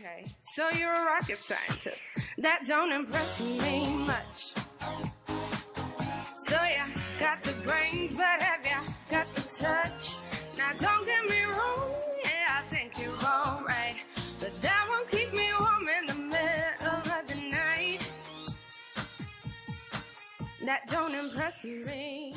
Okay, so you're a rocket scientist. That don't impress me much. So yeah, got the brains, but have ya got the touch? Now don't get me wrong, yeah, I think you're all right. But that won't keep me warm in the middle of the night. That don't impress me.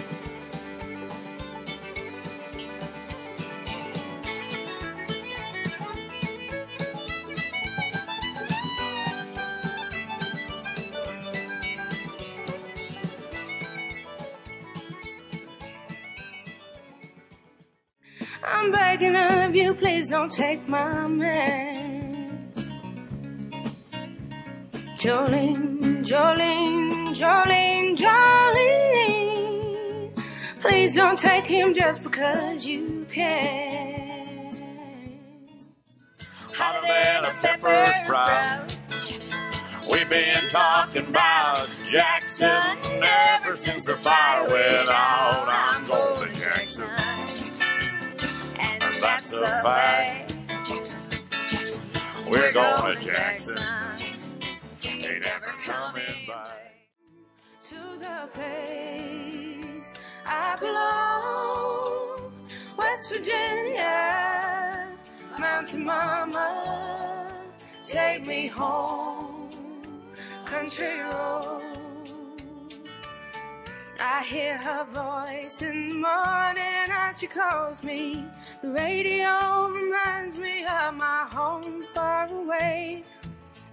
I'm begging of you, please don't take my man. Jolene, Jolene, Jolene, Jolene. Please don't take him just because you can. hotter than a pepper sprout. We've been talking about Jackson ever since the fire went That's a fact. We're going to Jackson. Ain't ever coming back. to the place I belong. West Virginia, Mountain Mama, take me home, country road. I hear her voice in the morning as she calls me. The radio reminds me of my home far away.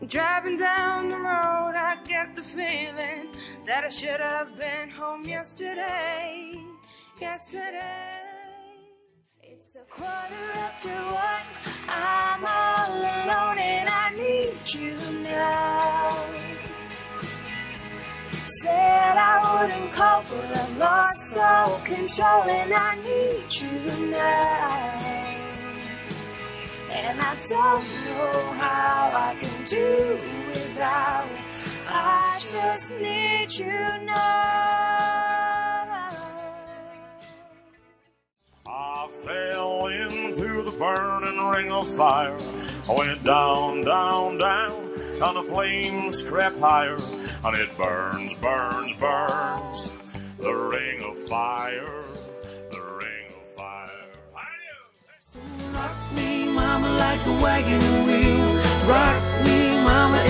Driving down the road, I get the feeling that I should have been home yesterday. Yesterday. It's a quarter after one. I'm all alone and I need you Wouldn't call, but I lost all control and I need you now. And I don't know how I can do without. I just need you now. I fell into the burning ring of fire. I went down, down, down, and the flames crept higher, and it burns, burns, burns, the ring of fire, the ring of fire. Rock me, mama, like a wagon wheel. Rock me, mama,